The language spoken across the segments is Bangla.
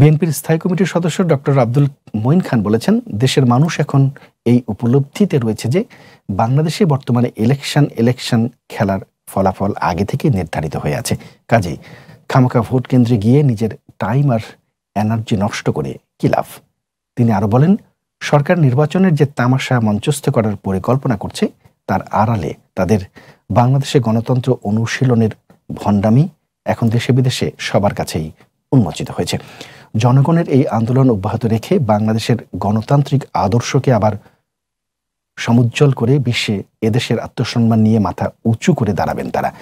বিএনপির স্থায়ী কমিটির সদস্য ডক্টর আব্দুল মঈন খান বলেছেন, দেশের মানুষ এখন এই উপলব্ধিতে রয়েছে যে বাংলাদেশে বর্তমানে ইলেকশন ইলেকশন খেলার ফলাফল আগে থেকে নির্ধারিত হয়ে আছে। কাজেই খামাকা ভোট কেন্দ্রে গিয়ে নিজের টাইম আর এনার্জি নষ্ট করে কি লাভ? তিনি আরও বলেন, সরকার নির্বাচনের যে তামাশা মঞ্চস্থ করার পরিকল্পনা করছে, তার আড়ালে তাদের বাংলাদেশে গণতন্ত্র অনুশীলনের ভণ্ডামি এখন দেশে বিদেশে সবার কাছেই উন্মোচিত হয়েছে। জনগণের এই আন্দোলন অব্যাহত রেখে বাংলাদেশের গণতান্ত্রিক আদর্শকে আবার সমুজ্জ্বল করে বিশ্বে এদেশের আত্মসম্মান নিয়ে মাথা উঁচু করে দাঁড়াবেন তারা।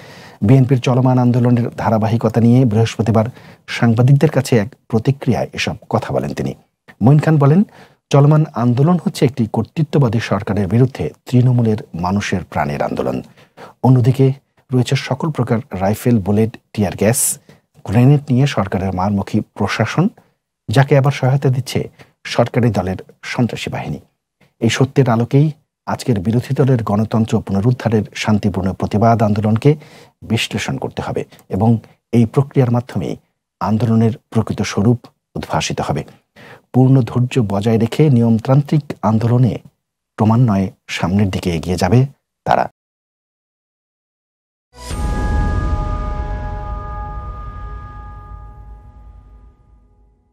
বিএনপির চলমান আন্দোলনের ধারাবাহিকতা নিয়ে বৃহস্পতিবার সাংবাদিকদের কাছে এক প্রতিক্রিয়ায় এসব কথা বলেন তিনি। মঈন খান বলেন, চলমান আন্দোলন হচ্ছে একটি কর্তৃত্ববাদী সরকারের বিরুদ্ধে তৃণমূলের মানুষের প্রাণের আন্দোলন। অন্যদিকে রয়েছে সকল প্রকার rifle, bullet, tear gas grenade নিয়ে সরকারের মারমুখী প্রশাসন, যাকে আবার সহায়তা দিচ্ছে সরকারি দলের সন্ত্রাসী বাহিনী। এই সত্যের আলোকেই আজকের বিরোধী দলের গণতন্ত্র পুনরুদ্ধারের শান্তিপূর্ণ প্রতিবাদ আন্দোলনকে বিশ্লেষণ করতে হবে এবং এই প্রক্রিয়ার মাধ্যমেই আন্দোলনের প্রকৃত স্বরূপ উদ্ভাসিত হবে। পূর্ণ ধৈর্য বজায় রেখে নিয়মতান্ত্রিক আন্দোলনে ক্রমান্বয়ে সামনের দিকে এগিয়ে যাবে তারা।